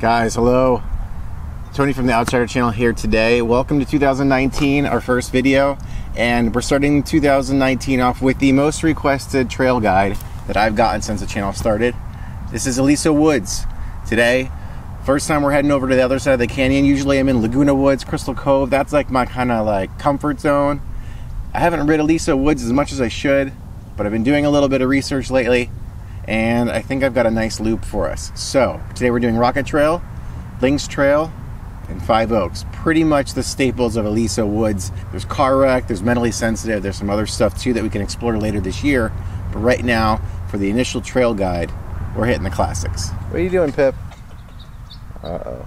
Guys, hello. Tony from the Outsider channel here today. Welcome to 2019, our first video. And we're starting 2019 off with the most requested trail guide that I've gotten since the channel started. This is Aliso Woods. Today, first time we're heading over to the other side of the canyon. Usually I'm in Laguna Woods, Crystal Cove. That's like my kind of like comfort zone. I haven't rid Aliso Woods as much as I should, but I've been doing a little bit of research lately and I think I've got a nice loop for us. So today we're doing Rock It Trail, Lynx Trail, and Five Oaks. Pretty much the staples of Aliso Woods. There's car wreck, there's mentally sensitive, there's some other stuff too that we can explore later this year. But right now, for the initial trail guide, we're hitting the classics. What are you doing, Pip? Uh-oh.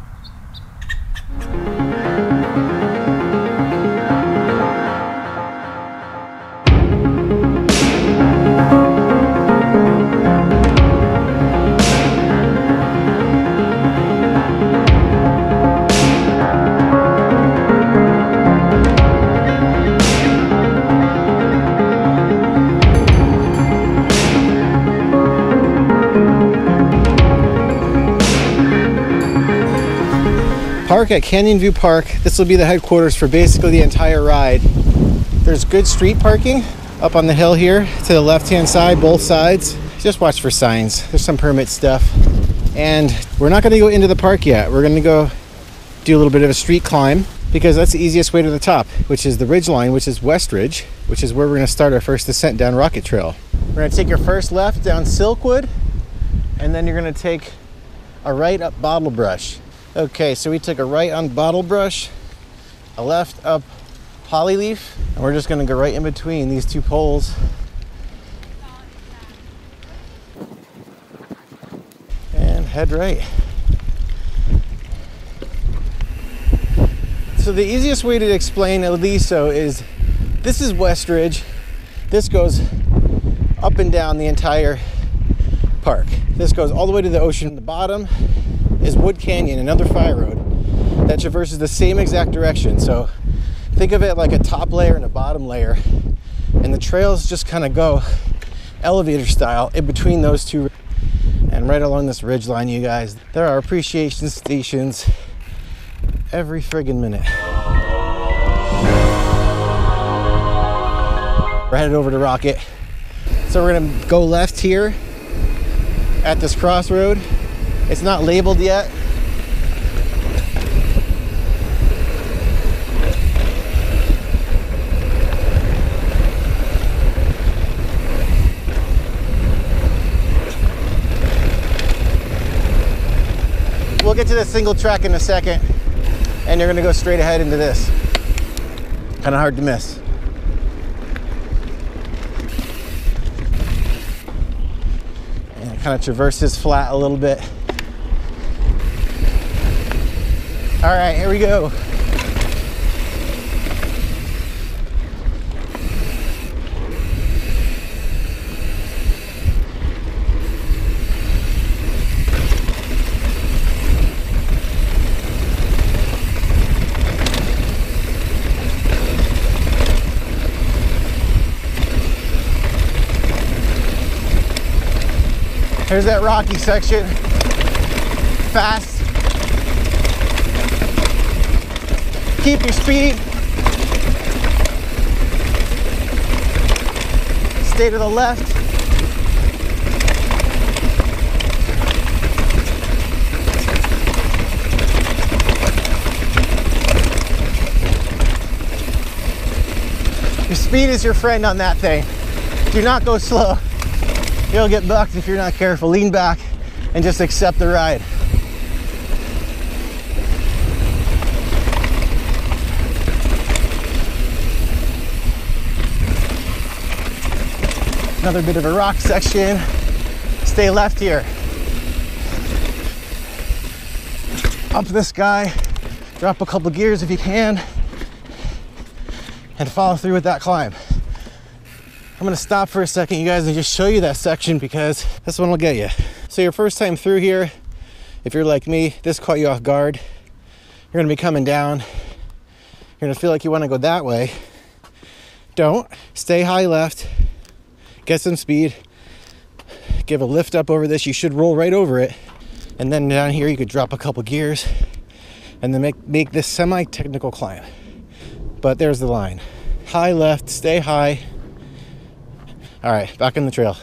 Park at Canyon View Park. This will be the headquarters for basically the entire ride. There's good street parking up on the hill here to the left hand side, both sides. Just watch for signs. There's some permit stuff. And we're not going to go into the park yet. We're going to go do a little bit of a street climb because that's the easiest way to the top, which is the ridge line, which is West Ridge, which is where we're going to start our first descent down Rock It Trail. We're going to take your first left down Silkwood, and then you're going to take a right up Bottle Brush. Okay, so we took a right on Bottle Brush, a left up Hollyleaf, and we're just gonna go right in between these two poles. And head right. So the easiest way to explain Aliso is this is West Ridge. This goes up and down the entire park. This goes all the way to the ocean. The bottom is Wood Canyon, another fire road that traverses the same exact direction. So think of it like a top layer and a bottom layer. And the trails just kind of go elevator style in between those two. And right along this ridge line, you guys, there are appreciation stations every friggin' minute. We're headed over to Rock It. So we're gonna go left here at this crossroad it's not labeled yet. We'll get to the single track in a second and you're gonna go straight ahead into this. Kind of hard to miss. And kind of traverses flat a little bit. All right, here we go. Here's that rocky section. Fast Keep your speed. Stay to the left. Your speed is your friend on that thing. Do not go slow. You'll get bucked if you're not careful. Lean back and just accept the ride. Another bit of a rock section. Stay left here. Up this guy, drop a couple gears if you can, and follow through with that climb. I'm gonna stop for a second, you guys, and just show you that section because this one will get you. So your first time through here, if you're like me, this caught you off guard. You're gonna be coming down. You're gonna feel like you wanna go that way. Don't. Stay high left get some speed, give a lift up over this. You should roll right over it And then down here, you could drop a couple gears and then make, make this semi technical climb. But there's the line high left, stay high. All right, back on the trail.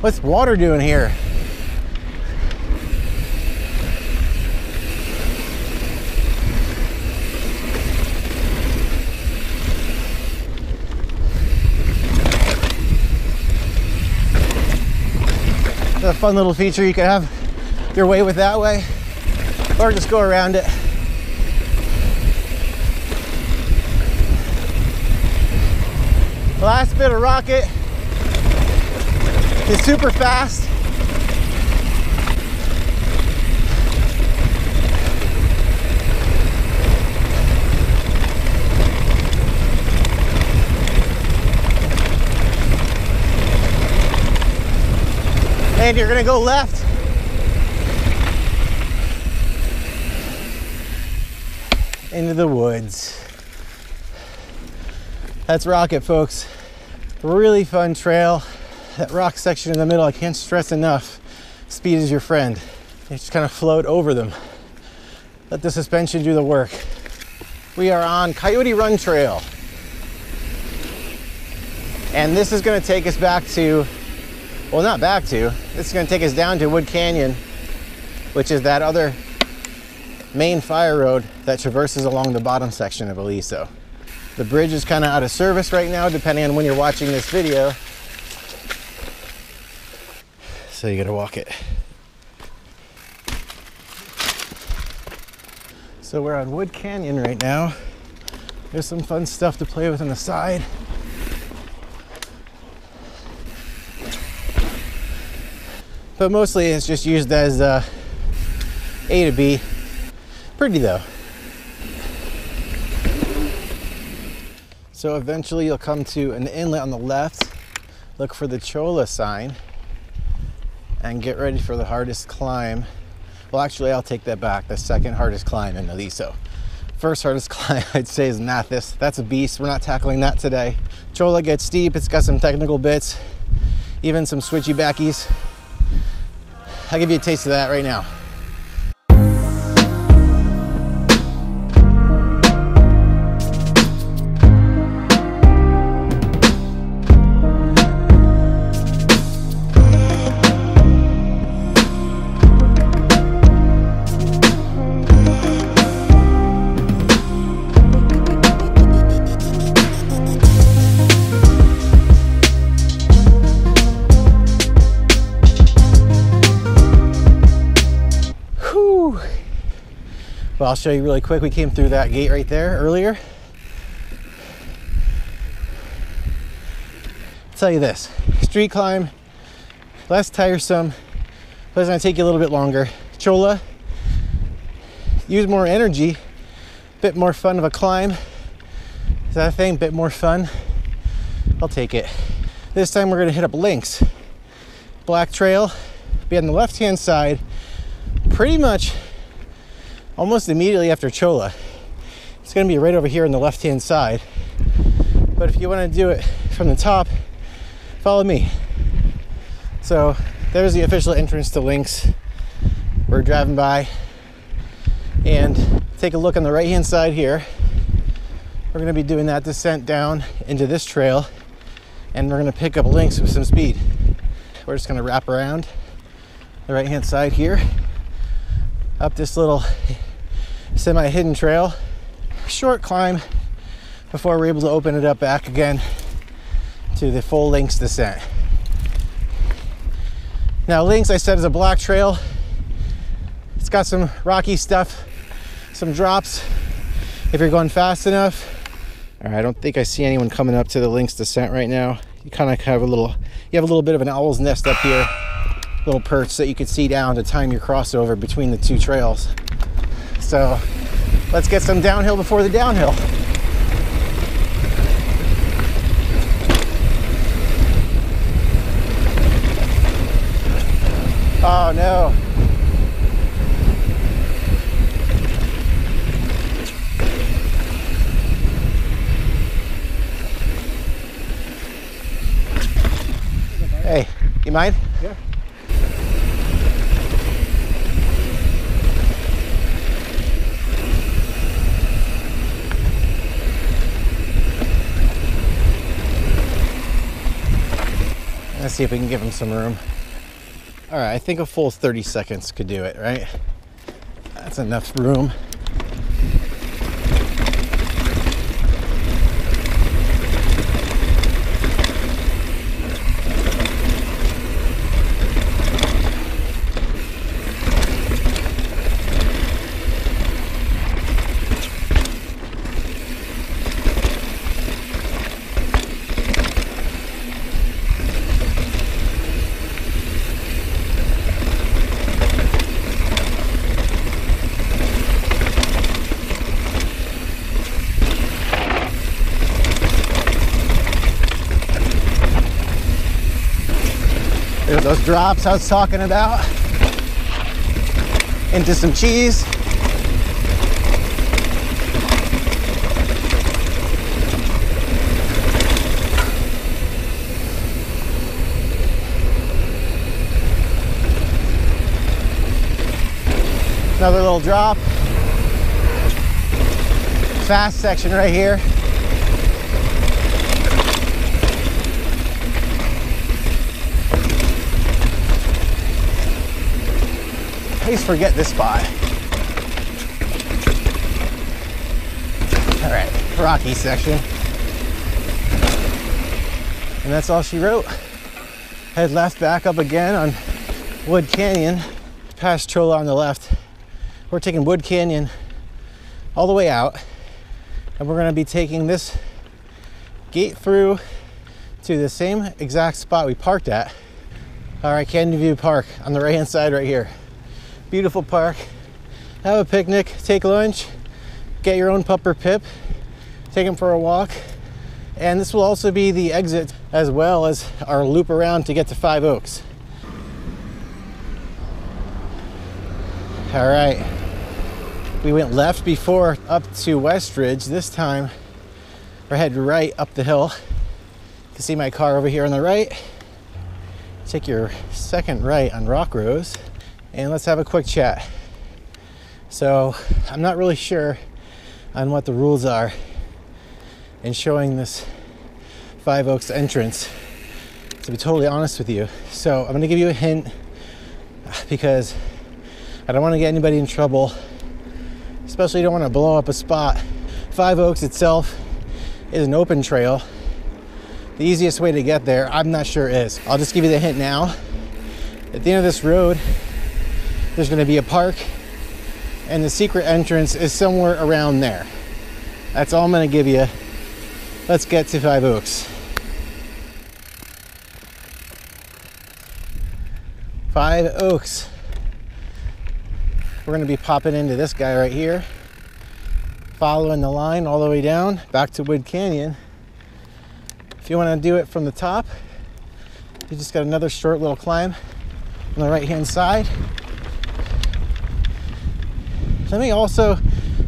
What's water doing here? a fun little feature you could have your way with that way or just go around it. Last bit of Rock It is super fast. And you're gonna go left. Into the woods. That's Rock It, folks. Really fun trail that rock section in the middle, I can't stress enough. Speed is your friend. You just kind of float over them. Let the suspension do the work. We are on Coyote Run Trail. And this is gonna take us back to, well, not back to, this is gonna take us down to Wood Canyon, which is that other main fire road that traverses along the bottom section of Aliso. The bridge is kind of out of service right now, depending on when you're watching this video so you gotta walk it. So we're on Wood Canyon right now. There's some fun stuff to play with on the side. But mostly it's just used as uh, A to B. Pretty though. So eventually you'll come to an inlet on the left. Look for the Cholla sign and get ready for the hardest climb. Well, actually, I'll take that back. The second hardest climb in Aliso. First hardest climb, I'd say, is Mathis. That's a beast. We're not tackling that today. Cholla gets steep. It's got some technical bits, even some switchy backies. I'll give you a taste of that right now. I'll show you really quick. We came through that gate right there earlier. I'll tell you this, street climb, less tiresome, but it's gonna take you a little bit longer. Cholla, use more energy, bit more fun of a climb. Is that a thing? Bit more fun? I'll take it. This time we're gonna hit up Lynx. Black Trail, be on the left-hand side, pretty much almost immediately after Cholla. It's gonna be right over here on the left-hand side. But if you wanna do it from the top, follow me. So there's the official entrance to Lynx. We're driving by and take a look on the right-hand side here. We're gonna be doing that descent down into this trail and we're gonna pick up Lynx with some speed. We're just gonna wrap around the right-hand side here up this little semi-hidden trail. Short climb before we're able to open it up back again to the full Lynx descent. Now Lynx, I said, is a black trail. It's got some rocky stuff, some drops. If you're going fast enough, All right, I don't think I see anyone coming up to the Lynx descent right now. You kind of have a little, you have a little bit of an owl's nest up here, little perch that you could see down to time your crossover between the two trails. So let's get some downhill before the downhill. Oh no. Hey, you mind? Yeah. Let's see if we can give him some room. All right, I think a full 30 seconds could do it, right? That's enough room. Those drops I was talking about. Into some cheese. Another little drop. Fast section right here. Always forget this spot. All right, rocky section. And that's all she wrote. Head left back up again on Wood Canyon, past Cholla on the left. We're taking Wood Canyon all the way out, and we're gonna be taking this gate through to the same exact spot we parked at. All right, Canyon View Park on the right hand side right here beautiful park. Have a picnic, take lunch, get your own pup or pip, take him for a walk. And this will also be the exit as well as our loop around to get to Five Oaks. All right. We went left before up to Westridge. This time we're headed right up the hill. You can see my car over here on the right. Take your second right on Rock Rose and let's have a quick chat. So, I'm not really sure on what the rules are in showing this Five Oaks entrance, to be totally honest with you. So, I'm going to give you a hint because I don't want to get anybody in trouble, especially you don't want to blow up a spot. Five Oaks itself is an open trail. The easiest way to get there, I'm not sure is. I'll just give you the hint now. At the end of this road, there's going to be a park, and the secret entrance is somewhere around there. That's all I'm going to give you. Let's get to Five Oaks. Five Oaks. We're going to be popping into this guy right here, following the line all the way down back to Wood Canyon. If you want to do it from the top, you just got another short little climb on the right hand side. Let me also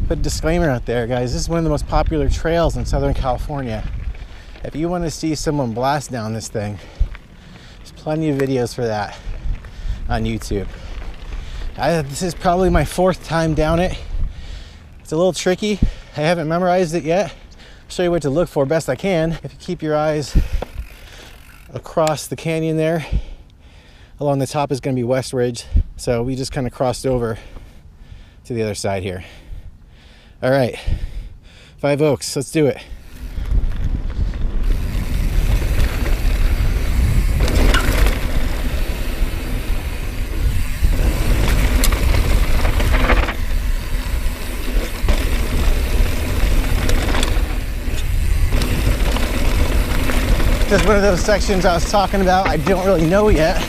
put a disclaimer out there, guys. This is one of the most popular trails in Southern California. If you want to see someone blast down this thing, there's plenty of videos for that on YouTube. I, this is probably my fourth time down it. It's a little tricky. I haven't memorized it yet. I'll show you what to look for best I can. If you keep your eyes across the canyon there, along the top is going to be West Ridge. So we just kind of crossed over to the other side here. All right, Five Oaks, let's do it. Is one of those sections I was talking about. I don't really know yet.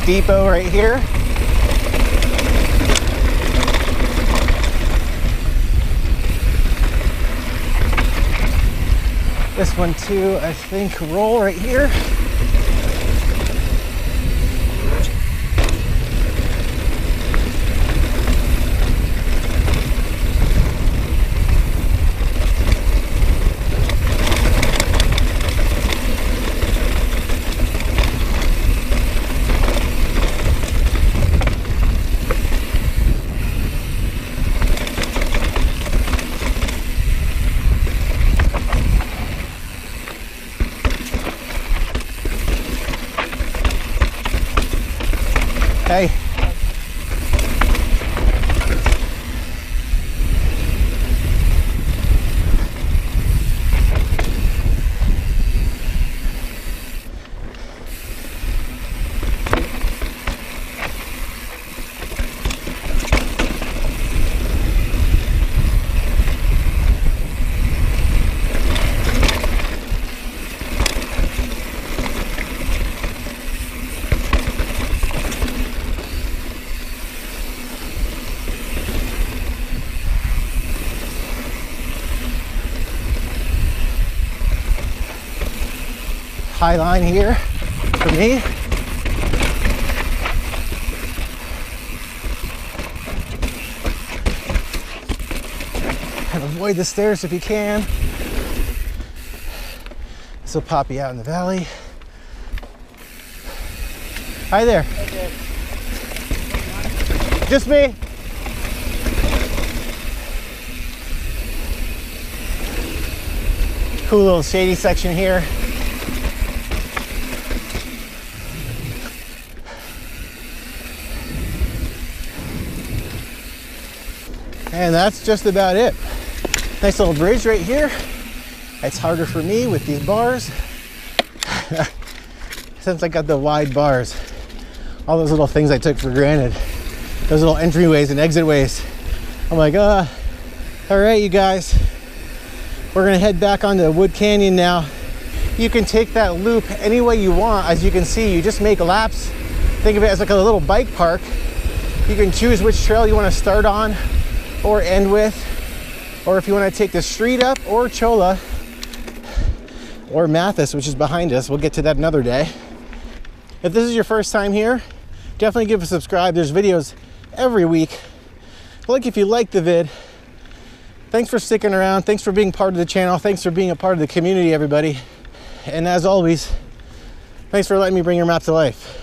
Steepo right here. This one too, I think, roll right here. Hey. High line here for me. And avoid the stairs if you can. This will pop you out in the valley. Hi there. Just me. Cool little shady section here. And that's just about it. Nice little bridge right here. It's harder for me with these bars. Since I got the wide bars, all those little things I took for granted, those little entryways and exitways. I'm like, uh, all right, you guys, we're gonna head back onto Wood Canyon now. You can take that loop any way you want. As you can see, you just make laps. Think of it as like a little bike park. You can choose which trail you wanna start on or end with, or if you want to take the street up or Cholla or Mathis, which is behind us. We'll get to that another day. If this is your first time here, definitely give a subscribe. There's videos every week. Like if you like the vid. Thanks for sticking around. Thanks for being part of the channel. Thanks for being a part of the community, everybody. And as always, thanks for letting me bring your map to life.